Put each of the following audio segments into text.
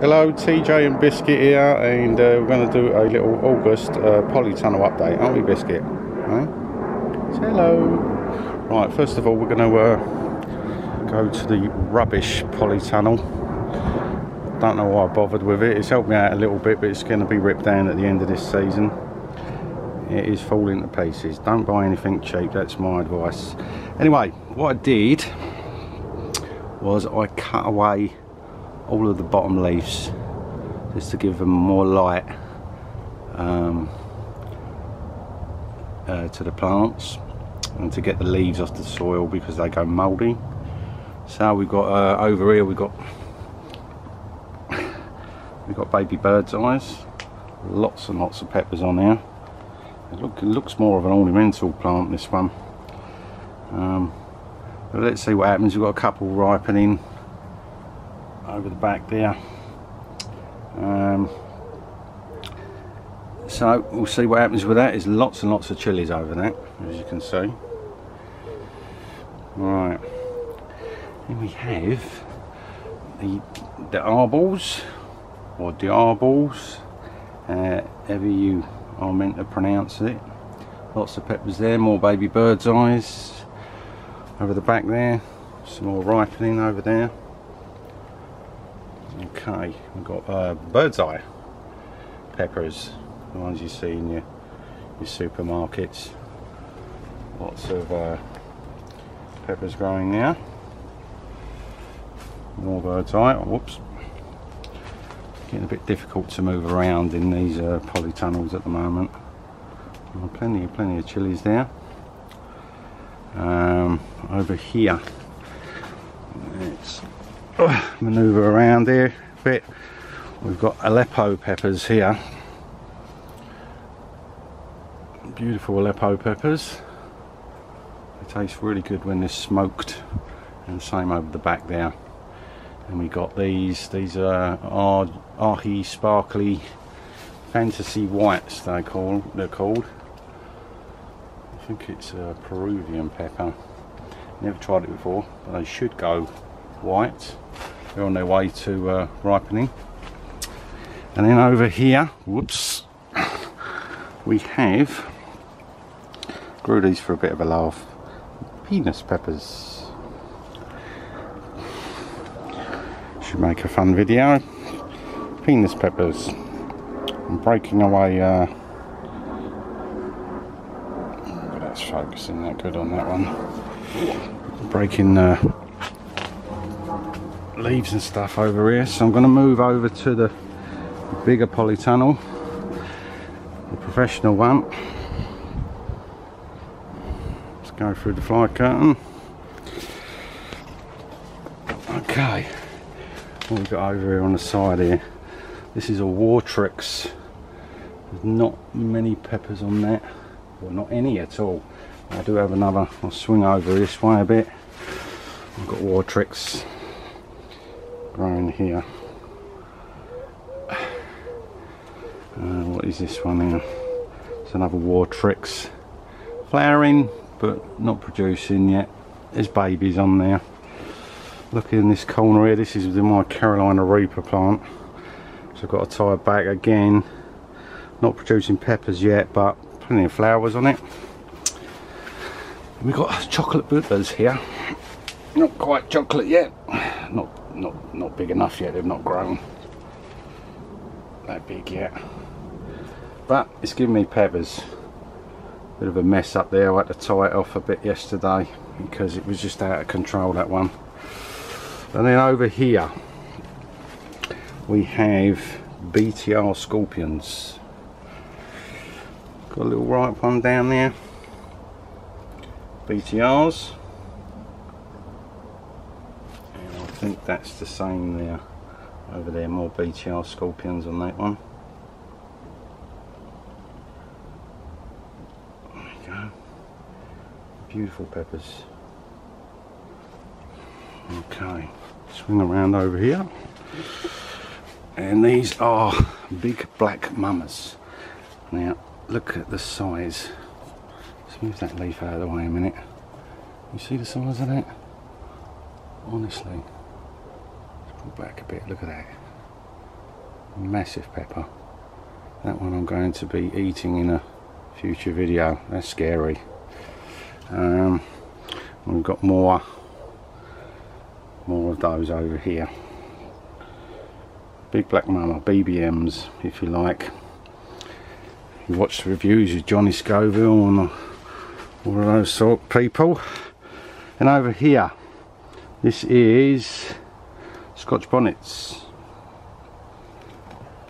Hello, TJ and Biscuit here, and uh, we're going to do a little August uh, polytunnel update, aren't we, Biscuit? Hello. Right, first of all, we're going to uh, go to the rubbish polytunnel. Don't know why I bothered with it. It's helped me out a little bit, but it's going to be ripped down at the end of this season. It is falling to pieces. Don't buy anything cheap. That's my advice. Anyway, what I did was I cut away all of the bottom leaves just to give them more light um, uh, to the plants and to get the leaves off the soil because they go mouldy. So we've got uh, over here we've got we've got baby bird's eyes. Lots and lots of peppers on there it, look, it looks more of an ornamental plant this one. Um, let's see what happens. We've got a couple ripening over the back there. Um, so we'll see what happens with that. There's lots and lots of chilies over that as you can see. Right. Then we have the the arbles or diables uh, ever you are meant to pronounce it. Lots of peppers there more baby bird's eyes over the back there. Some more ripening over there Okay, we've got uh, bird's eye peppers, the ones you see in your, your supermarkets. Lots of uh, peppers growing there. More bird's eye. Whoops. Getting a bit difficult to move around in these uh, polytunnels at the moment. Well, plenty, plenty of chilies there. Um, over here, it's maneuver around here bit. We've got Aleppo peppers here. Beautiful Aleppo peppers. They taste really good when they're smoked. And same over the back there. And we got these. These are Aji sparkly fantasy whites they call they're called. I think it's a Peruvian pepper. Never tried it before but they should go white they're on their way to uh, ripening. And then over here whoops we have grew these for a bit of a laugh. Penis peppers. Should make a fun video. Penis peppers. I'm breaking away uh, that's focusing that good on that one. Breaking leaves and stuff over here. So I'm going to move over to the bigger polytunnel the professional one. Let's go through the fly curtain. Okay what we've got over here on the side here this is a Wartryx. There's not many peppers on that. Well not any at all. I do have another I'll swing over this way a bit. I've got Wartryx growing here. Uh, what is this one here? It's another Wartryx. Flowering, but not producing yet. There's babies on there. Look in this corner here, this is my Carolina Reaper plant. So I've got to tie it back again. Not producing peppers yet, but plenty of flowers on it. We've got chocolate Bhutlahs here. Not quite chocolate yet. Not not not big enough yet. They've not grown that big yet. But it's giving me peppers bit of a mess up there. I had to tie it off a bit yesterday because it was just out of control that one. And then over here we have BTR scorpions. Got a little ripe one down there. BTRs think that's the same there over there. More BTR scorpions on that one. Beautiful peppers. Okay swing around over here. And these are big black mamas. Now look at the size. Let's move that leaf out of the way a minute. You see the size of that? Honestly Pull back a bit, look at that. massive pepper. That one I'm going to be eating in a future video. That's scary. Um, we've got more more of those over here. Big Black Mama BBMs if you like. You watch the reviews of Johnny Scoville and all of those sort of people. And over here this is Scotch bonnets.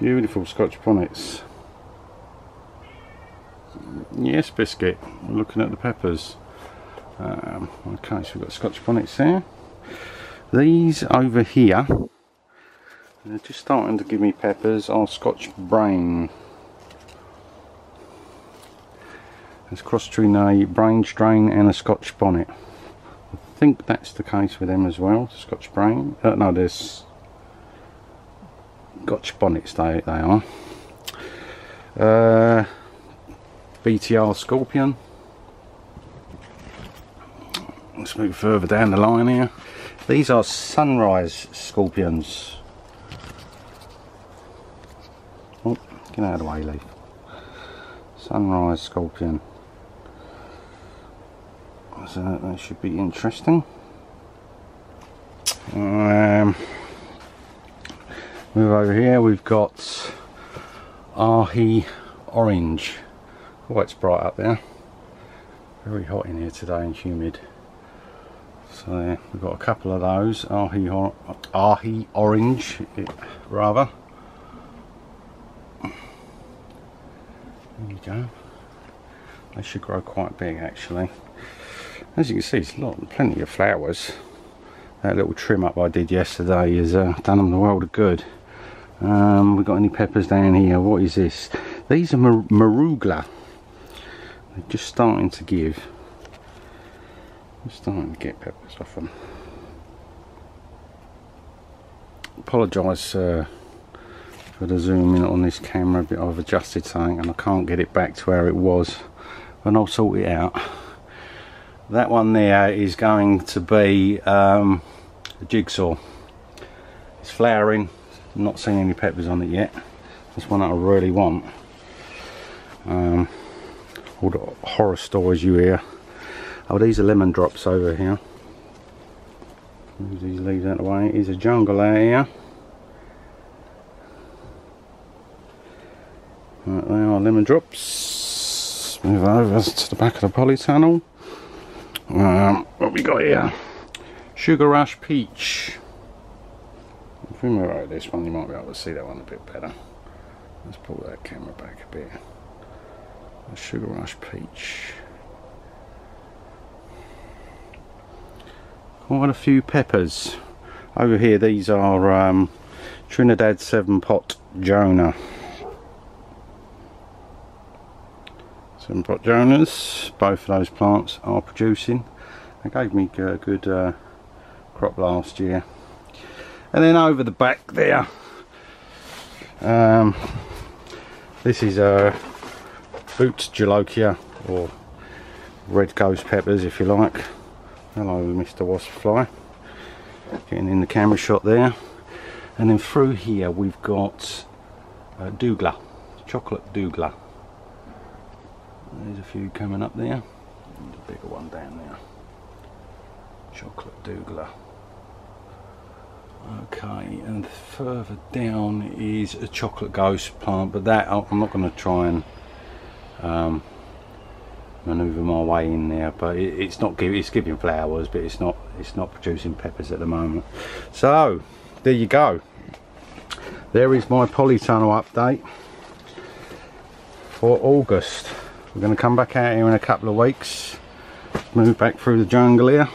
Beautiful Scotch bonnets. Yes biscuit. We're looking at the peppers. Um, okay so we've got Scotch bonnets there. These over here they're just starting to give me peppers. Are Scotch brain. It's cross between a brain strain and a Scotch bonnet. I think that's the case with them as well, Scotch brain. Uh, no, there's Scotch bonnets they, they are. Uh, BTR Scorpion. Let's move further down the line here. These are Sunrise Scorpions. Oh, get out of the way, Leaf. Sunrise Scorpion so that should be interesting. Um, move over here we've got Aji Orange. Oh it's bright up there. Very hot in here today and humid. So we've got a couple of those. Aji, or Aji Orange rather. There you go. They should grow quite big actually as you can see it's a lot plenty of flowers. That little trim up I did yesterday has uh, done them the world of good. Um, we got any peppers down here? What is this? These are mar Moruga they're just starting to give. I'm starting to get peppers off them apologise uh, for the zoom in on this camera but I've adjusted something and I can't get it back to where it was. And I'll sort it out that one there is going to be um, a jigsaw. It's flowering. Not seeing any peppers on it yet. That's one that I really want. Um, all the horror stories you hear. Oh these are lemon drops over here. Move these leaves out of the way. It is a jungle out here. Right, there are lemon drops. Move over to the back of the polytunnel um, what we got here? Sugar Rush Peach. If we move over this one, you might be able to see that one a bit better. Let's pull that camera back a bit. The Sugar Rush Peach. Quite a few peppers. Over here, these are um, Trinidad 7 Pot Jonah. Seven Pot Jonas, both of those plants are producing. They gave me a good uh, crop last year. And then over the back there, um, this is a uh, Bhut Jolokia or red ghost peppers if you like. Hello Mr Wasp Fly. Getting in the camera shot there. And then through here we've got uh, Douglah, chocolate Douglah. There's a few coming up there. And a bigger one down there. Chocolate Douglah. Okay, and further down is a chocolate ghost plant, but that I'm not going to try and um, maneuver my way in there. But it, it's not giving it's giving flowers, but it's not it's not producing peppers at the moment. So there you go. There is my polytunnel update for August. We're going to come back out here in a couple of weeks. Move back through the jungle here.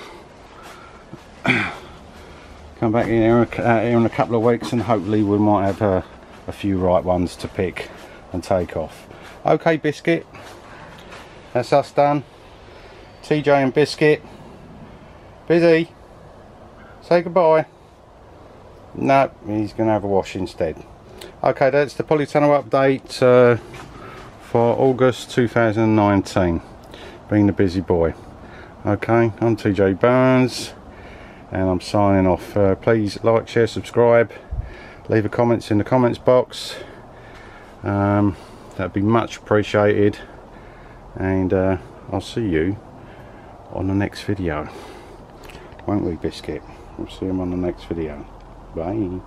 come back in here, out here in a couple of weeks and hopefully we might have a, a few right ones to pick and take off. Okay Biscuit, that's us done. TJ and Biscuit, busy. Say goodbye. No, he's going to have a wash instead. Okay, that's the polytunnel update. Uh, for August 2019 being the busy boy. Okay I'm TJ Burnz and I'm signing off. Uh, please like share subscribe leave a comments in the comments box. Um, that'd be much appreciated and uh, I'll see you on the next video. Won't we biscuit? We'll see him on the next video. Bye